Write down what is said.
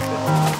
benefit.